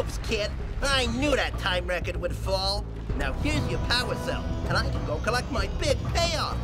Moves, kid. I knew that time record would fall. Now here's your power cell, and I can go collect my big payoff.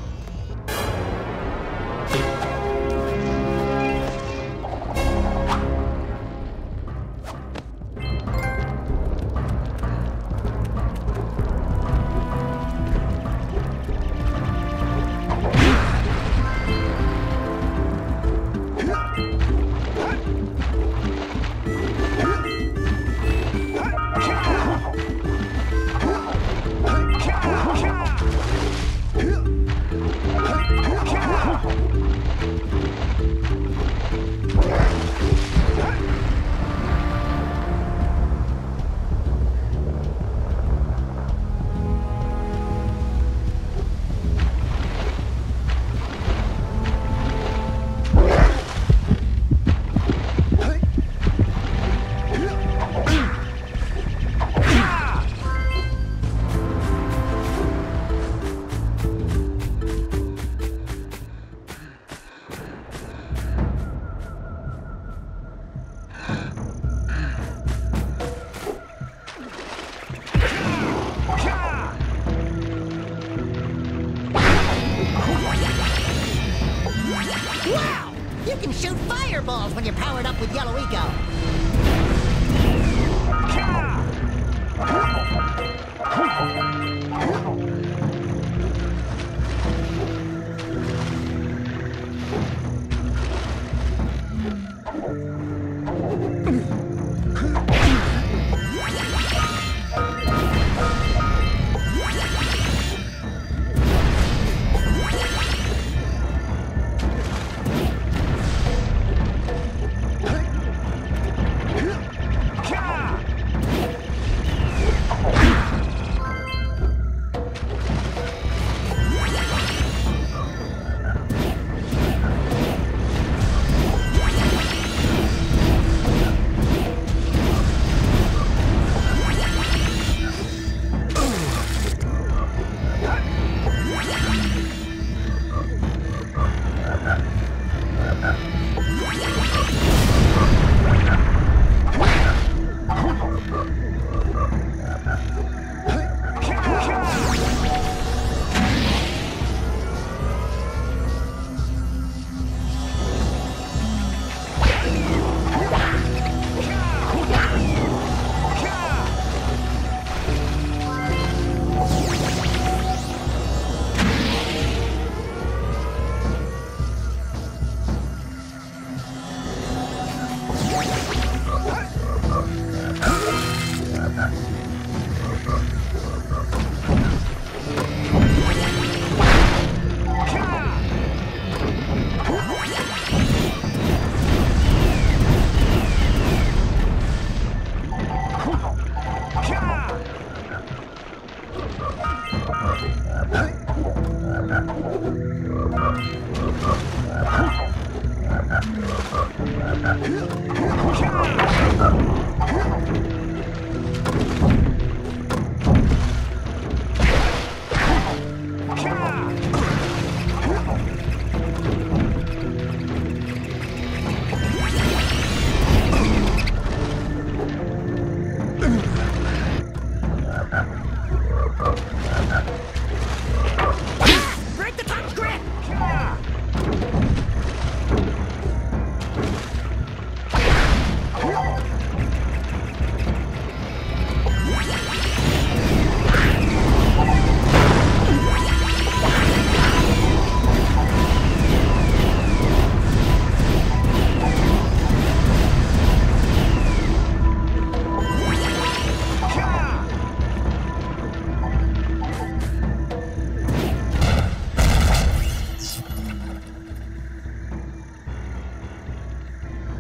Break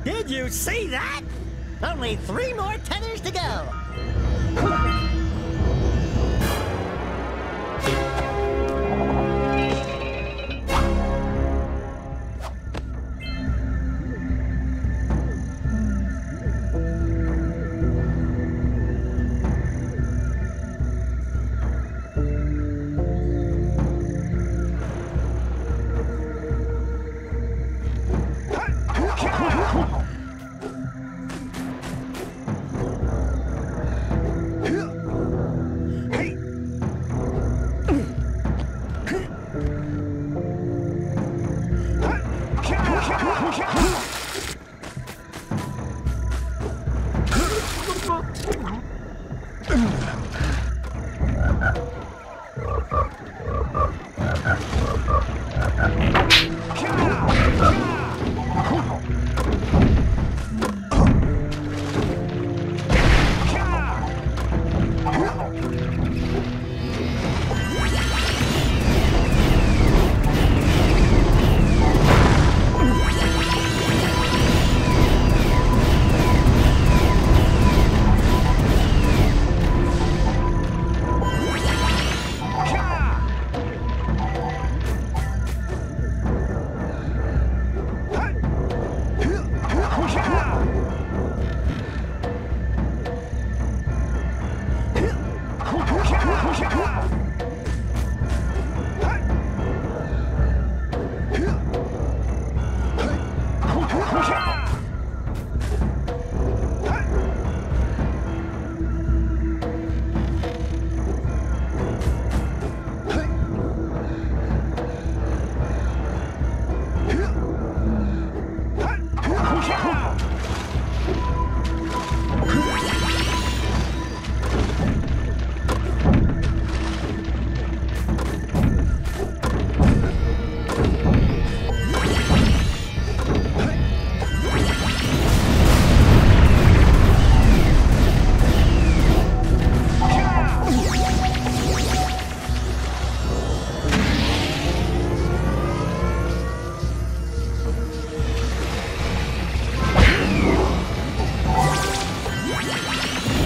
Did you see that? Only three more tethers to go. 起来 Only two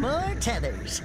more tethers.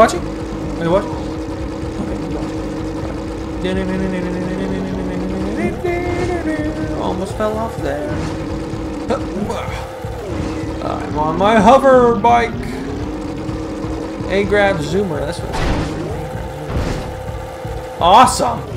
Watching? Are you watching? Almost fell off there. I'm on my hover bike. A-Grav Zoomer. That's what it's called. Awesome.